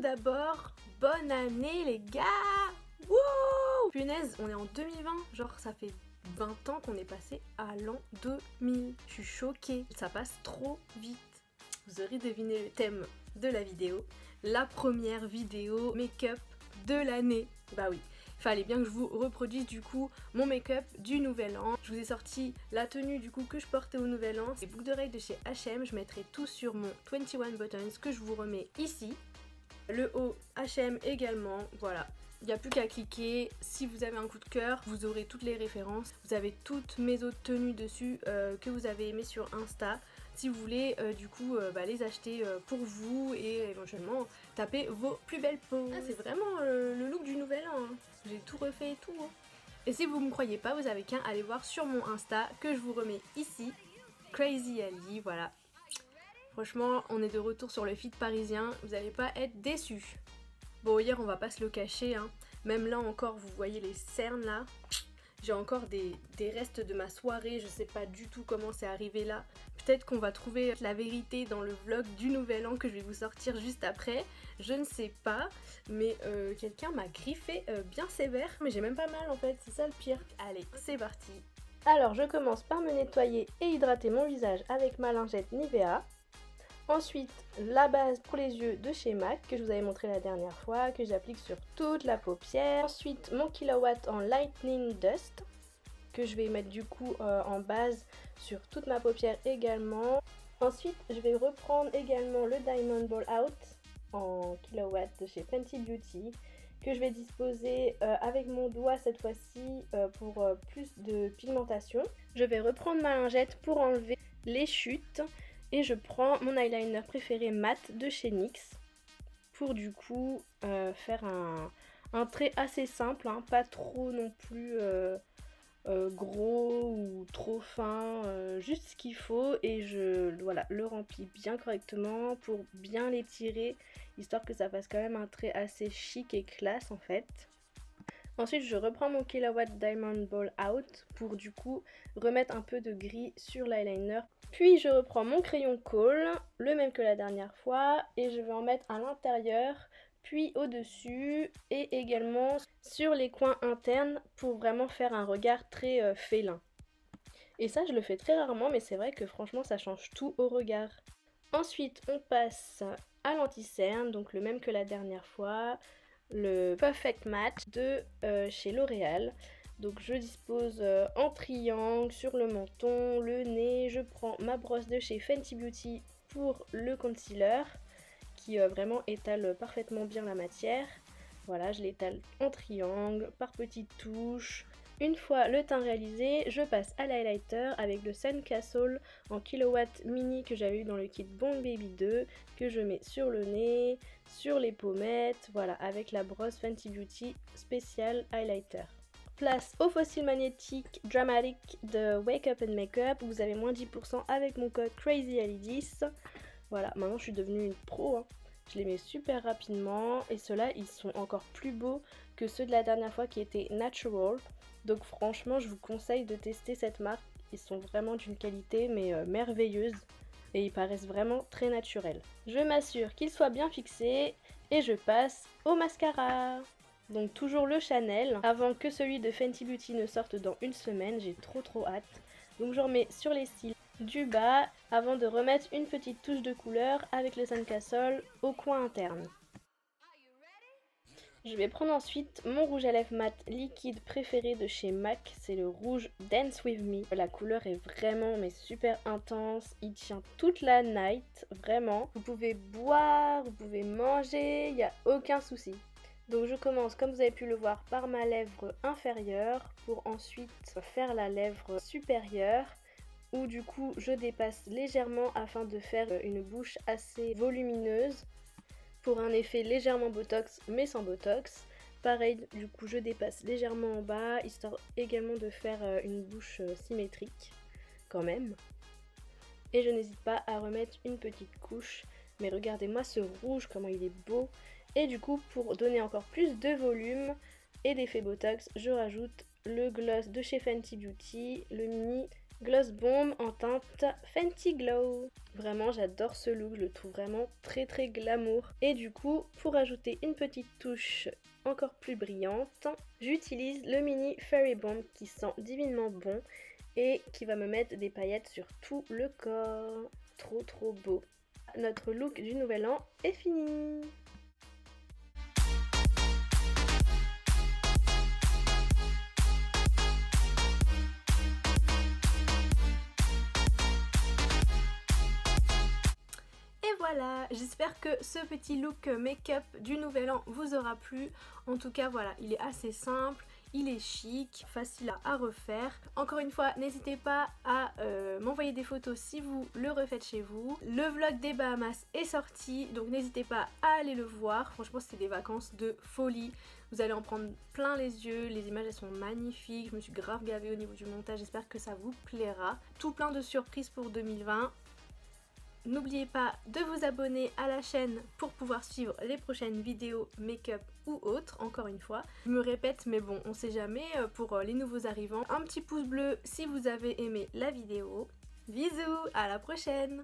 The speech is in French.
d'abord, bonne année les gars Wouh Punaise, on est en 2020, genre ça fait 20 ans qu'on est passé à l'an 2000. Je suis choquée, ça passe trop vite. Vous aurez deviné le thème de la vidéo, la première vidéo make-up de l'année. Bah oui, fallait bien que je vous reproduise du coup mon make-up du nouvel an. Je vous ai sorti la tenue du coup que je portais au nouvel an, les boucles d'oreilles de chez H&M, je mettrai tout sur mon 21 buttons que je vous remets ici. Le haut H&M également, voilà. Il n'y a plus qu'à cliquer, si vous avez un coup de cœur, vous aurez toutes les références. Vous avez toutes mes autres tenues dessus euh, que vous avez aimées sur Insta si vous voulez euh, du coup euh, bah, les acheter euh, pour vous et éventuellement taper vos plus belles poses. Ah, c'est vraiment le look du nouvel an, hein. j'ai tout refait et tout. Hein. Et si vous ne me croyez pas, vous avez qu'à aller voir sur mon Insta que je vous remets ici, Crazy Ali, voilà. Franchement, on est de retour sur le feed parisien, vous n'allez pas être déçus. Bon, hier, on va pas se le cacher, hein. même là encore, vous voyez les cernes là, j'ai encore des, restes de ma soirée, je sais pas du tout comment c'est arrivé là. Peut-être qu'on va trouver la vérité dans le vlog du nouvel an que je vais vous sortir juste après. Je ne sais pas, mais euh, quelqu'un m'a griffé euh, bien sévère. Mais j'ai même pas mal en fait, c'est ça le pire. Allez, c'est parti. Alors je commence par me nettoyer et hydrater mon visage avec ma lingette Nivea. Ensuite, la base pour les yeux de chez MAC que je vous avais montré la dernière fois, que j'applique sur toute la paupière. Ensuite, mon kilowatt en Lightning Dust que je vais mettre du coup euh, en base sur toute ma paupière également. Ensuite, je vais reprendre également le Diamond Ball Out en kilowatt de chez Fenty Beauty que je vais disposer euh, avec mon doigt cette fois-ci euh, pour plus de pigmentation. Je vais reprendre ma lingette pour enlever les chutes et je prends mon eyeliner préféré mat de chez NYX pour du coup euh, faire un, trait assez simple, hein, pas trop non plus euh, euh, gros ou trop fin, juste ce qu'il faut et je voilà, le remplis bien correctement pour bien l'étirer histoire que ça fasse quand même un trait assez chic et classe en fait. Ensuite, je reprends mon Kilowatt Diamond Ball Out pour du coup remettre un peu de gris sur l'eyeliner. Puis je reprends mon crayon Kohl, le même que la dernière fois, et je vais en mettre à l'intérieur, puis au-dessus et également sur les coins internes pour vraiment faire un regard très euh, félin. Et ça, je le fais très rarement, mais c'est vrai que franchement, ça change tout au regard. Ensuite, on passe à l'anti-cerne, donc le même que la dernière fois le Perfect Match de euh, chez L'Oréal. Donc je dispose euh, en triangle sur le menton, le nez. Je prends ma brosse de chez Fenty Beauty pour le concealer qui euh, vraiment étale parfaitement bien la matière. Voilà, je l'étale en triangle, par petites touches. Une fois le teint réalisé, je passe à l'highlighter avec le Sun Castle en kilowatt mini que j'avais eu dans le kit Bond Baby 2 que je mets sur le nez, sur les pommettes, voilà, avec la brosse Fenty Beauty Special Highlighter. Place au fossile magnétique Dramatic de Wake Up and Makeup. Vous avez moins 10% avec mon code CrazyAli10. Voilà, maintenant je suis devenue une pro. Hein. Je les mets super rapidement et ceux-là ils sont encore plus beaux que ceux de la dernière fois qui étaient natural. Donc franchement je vous conseille de tester cette marque. Ils sont vraiment d'une qualité mais euh, merveilleuse et ils paraissent vraiment très naturels. Je m'assure qu'ils soient bien fixés et je passe au mascara. Donc toujours le Chanel, avant que celui de Fenty Beauty ne sorte dans une semaine, j'ai trop trop hâte. Donc j'en mets sur les cils du bas avant de remettre une petite touche de couleur avec le Sun Castle au coin interne. Je vais prendre ensuite mon rouge à lèvres mat liquide préféré de chez MAC, c'est le rouge Dance With Me. La couleur est vraiment mais super intense, il tient toute la night, vraiment. Vous pouvez boire, vous pouvez manger, il n'y a aucun souci. Donc je commence comme vous avez pu le voir par ma lèvre inférieure pour ensuite faire la lèvre supérieure où du coup je dépasse légèrement afin de faire une bouche assez volumineuse pour un effet légèrement botox mais sans botox. Pareil, du coup je dépasse légèrement en bas histoire également de faire euh, une bouche euh, symétrique quand même. Et je n'hésite pas à remettre une petite couche. Mais regardez-moi ce rouge, comment il est beau. Et du coup, pour donner encore plus de volume et d'effet botox, je rajoute le gloss de chez Fenty Beauty, le mini Gloss Bomb en teinte Fenty Glow. Vraiment j'adore ce look, je le trouve vraiment très très glamour. Et du coup, pour ajouter une petite touche encore plus brillante, j'utilise le mini Fairy Bomb qui sent divinement bon et qui va me mettre des paillettes sur tout le corps. Trop trop beau. Notre look du nouvel an est fini voilà, j'espère que ce petit look make-up du nouvel an vous aura plu. En tout cas, voilà, il est assez simple. Il est chic, facile à refaire. Encore une fois, n'hésitez pas à euh, m'envoyer des photos si vous le refaites chez vous. Le vlog des Bahamas est sorti, donc n'hésitez pas à aller le voir. Franchement, c'est des vacances de folie. Vous allez en prendre plein les yeux, les images elles sont magnifiques, je me suis grave gavée au niveau du montage, j'espère que ça vous plaira. Tout plein de surprises pour 2020. N'oubliez pas de vous abonner à la chaîne pour pouvoir suivre les prochaines vidéos make-up ou autres, encore une fois. Je me répète, mais bon, on sait jamais euh, pour euh, les nouveaux arrivants. Un petit pouce bleu si vous avez aimé la vidéo. Bisous, à la prochaine